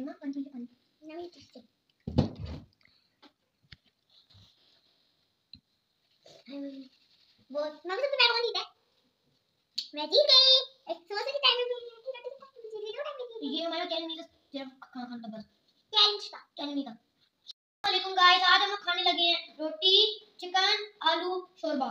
मम्मा कौन सी पानी नवी टिस्टे वो मम्मी तो मैं नहीं था। मैं जीत गई। एक सुबह टाइम में रोटी रोटी खाई मुझे वीडियो टाइम में ये हमारा चैनल का सिर्फ़ खाना खाना था बस। चैलेंज था चैनल का। वालेकुम गाइस आज हम खाने लगे हैं रोटी चिकन आलू शोरबा।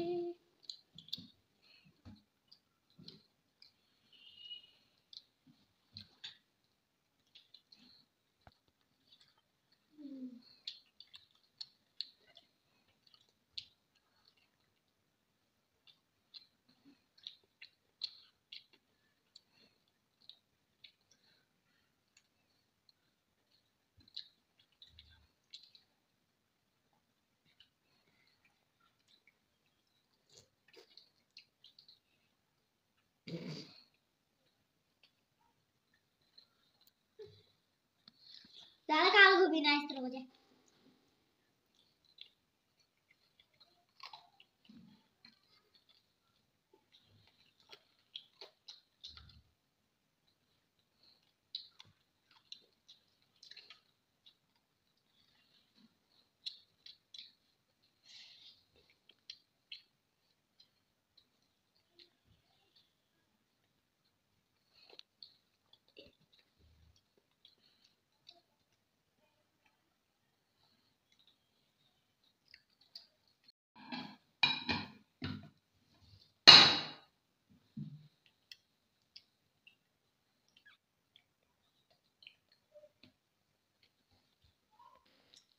you. कभी ना इस तरह हो जाए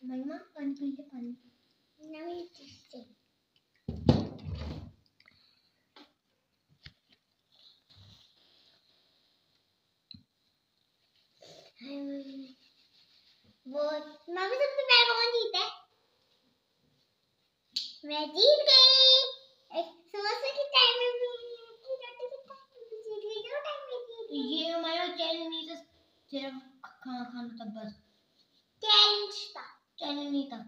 मम्मा पानी पी ले पानी नवी चीज़ वो मम्मी सबसे पहले कौन जीता है मैं जीत गई समोसे की टाइम में भी ये हमारा चैलेंज नहीं था सिर्फ़ खाना खाना था बस चैलेंज था नहीं था